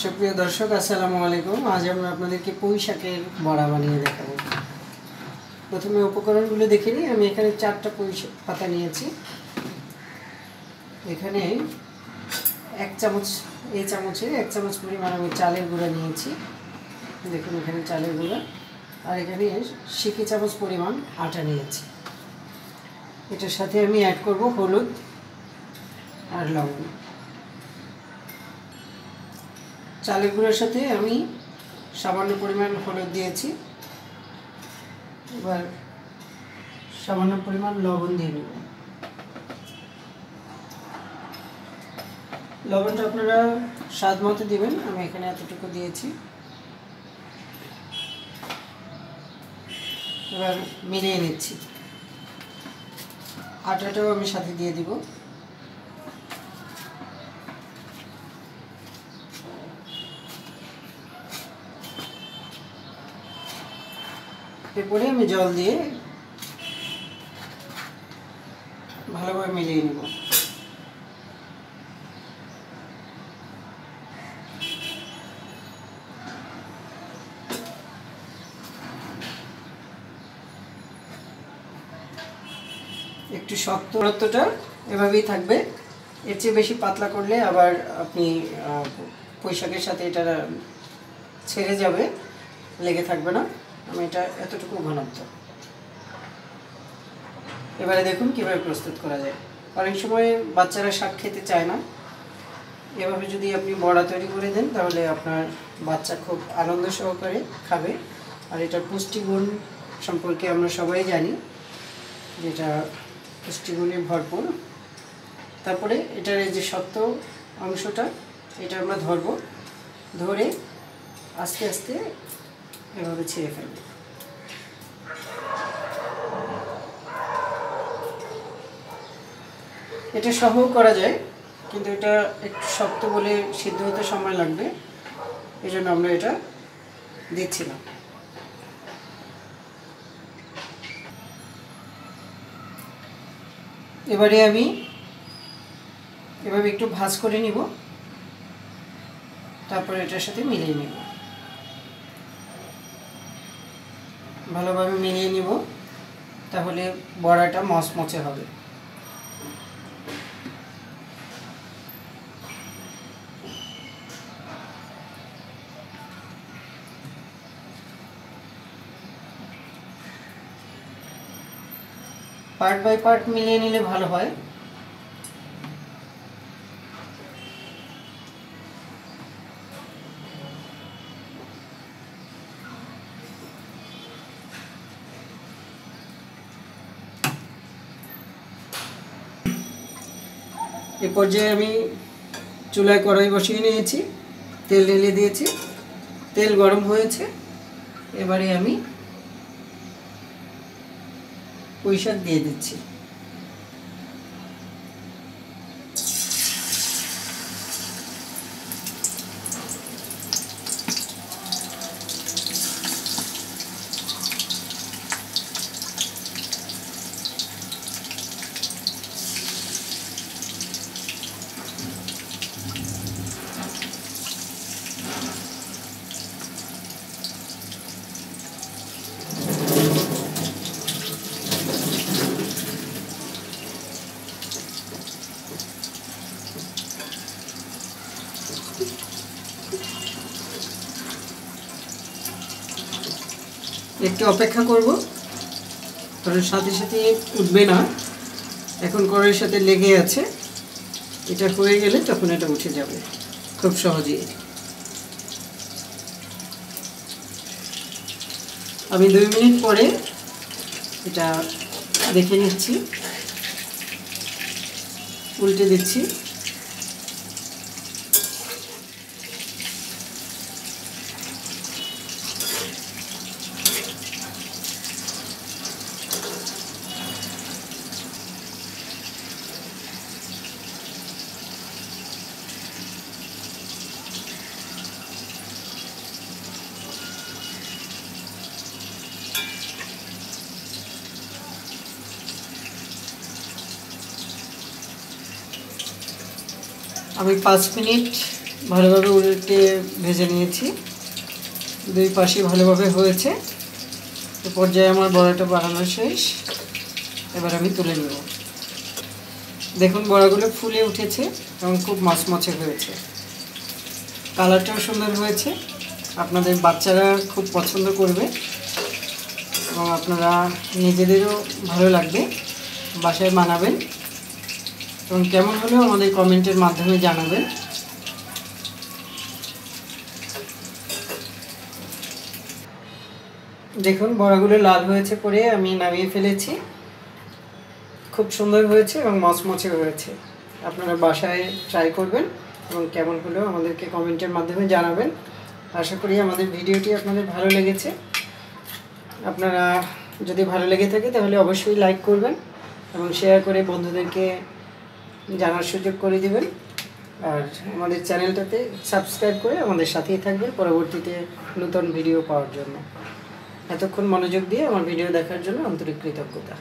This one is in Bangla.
সুপ্রিয় দর্শক, আসসালামু আলাইকুম। আজ আমি আপনাদেরকে পুঁই শাকের বড়া বানিয়ে দেখাবো। প্রথমে উপকরণগুলো দেখে নিই। আমি এখানে চারটা পুঁই পাতা নিয়েছি। এখানে এক চামচ, এই চামচে এক চামচ পরিমাণ আমি চালের গুঁড়া নিয়েছি। দেখুন এখানে চালের গুঁড়া। আর এখানে শিখি চামচ পরিমাণ আটা নিয়েছি। এটার সাথে আমি অ্যাড করব হলুদ আর লবণ। চালের গুঁড়োর সাথে আমি সামান্য পরিমাণ হলুদ দিয়েছি। এবার সামান্য পরিমাণ লবণ দিয়ে নেব। লবণটা আপনারা স্বাদ মতো দিবেন, আমি এখানে এতটুকু দিয়েছি। এবার মিলিয়ে নিচ্ছি। আটাটাও আমি সাথে দিয়ে দিব। এরপরে আমি জল দিয়ে ভালোভাবে মিলিয়ে নেব। একটু শক্ত দূরত্বটা এভাবেই থাকবে। এর চেয়ে বেশি পাতলা করলে আবার আপনি পোশাকের সাথে এটা ছেড়ে যাবে, লেগে থাকবে না। আমি এটা এতটুকু ঘনত্ব। এবারে দেখুন কীভাবে প্রস্তুত করা যায়। অনেক সময় বাচ্চারা শাক খেতে চায় না। এভাবে যদি আপনি বড়া তৈরি করে দেন, তাহলে আপনার বাচ্চা খুব আনন্দ সহকারে খাবে। আর এটার পুষ্টিগুণ সম্পর্কে আমরা সবাই জানি যেটা পুষ্টিগুণে ভরপুর। তারপরে এটার যে শক্ত অংশটা, এটা আমরা ধরব। ধরে আস্তে আস্তে এভাবে ছেড়ে ফেলব। এটা সহও করা যায়, কিন্তু এটা একটু শক্ত বলে সিদ্ধ হতে সময় লাগবে। এই জন্য আমরা এটা দিচ্ছিলাম। এবারে আমি এভাবে একটু ভাজ করে নিব। তারপরে এটার সাথে মিলিয়ে নিব। ভালোভাবে মিলিয়ে নিব তাহলে বড়াটা মচমচে হবে। পার্ট বাই পার্ট মিলিয়ে নিলে ভালো হয়। এ পর্যায়ে আমি চুলায় কড়াই বসিয়ে নিয়েছি, তেল ঢেলে দিয়েছি, তেল গরম হয়েছে। এবারে আমি পুঁই দিয়ে দিচ্ছি। একটু অপেক্ষা করব। কারণ সাথে সাথে উঠবে না। এখন কড়াইয়ের সাথে লেগে আছে। এটা হয়ে গেলে তখন এটা উঠে যাবে। খুব সহজেই। আমি দুই মিনিট পরে এটা দেখে নিচ্ছি। উল্টে দিচ্ছি। আমি পাঁচ মিনিট ভালোভাবে উল্টে ভেজে নিয়েছি। দুই পাশে ভালোভাবে হয়েছে। এ পর্যায়ে আমার বড়াটা বানানো শেষ। এবার আমি তুলে নেব। দেখুন, বড়াগুলো ফুলে উঠেছে এবং খুব মচমচে হয়েছে। কালারটাও সুন্দর হয়েছে। আপনাদের বাচ্চারা খুব পছন্দ করবে এবং আপনারা নিজেদেরও ভালো লাগবে। বাসায় বানাবেন। এবং কেমন হলেও আমাদের কমেন্টের মাধ্যমে জানাবেন। দেখুন, বড়াগুলো লাল হয়েছে পরে আমি নামিয়ে ফেলেছি। খুব সুন্দর হয়েছে এবং মচমচে হয়েছে। আপনারা বাসায় ট্রাই করবেন এবং কেমন হলেও আমাদেরকে কমেন্টের মাধ্যমে জানাবেন। আশা করি আমাদের ভিডিওটি আপনাদের ভালো লেগেছে। আপনারা যদি ভালো লেগে থাকে তাহলে অবশ্যই লাইক করবেন এবং শেয়ার করে বন্ধুদেরকে জানার সুযোগ করে দেবেন। আর আমাদের চ্যানেলটাতে সাবস্ক্রাইব করে আমাদের সাথেই থাকবে পরবর্তীতে নতুন ভিডিও পাওয়ার জন্য। এতক্ষণ মনোযোগ দিয়ে আমার ভিডিও দেখার জন্য আন্তরিক কৃতজ্ঞতা।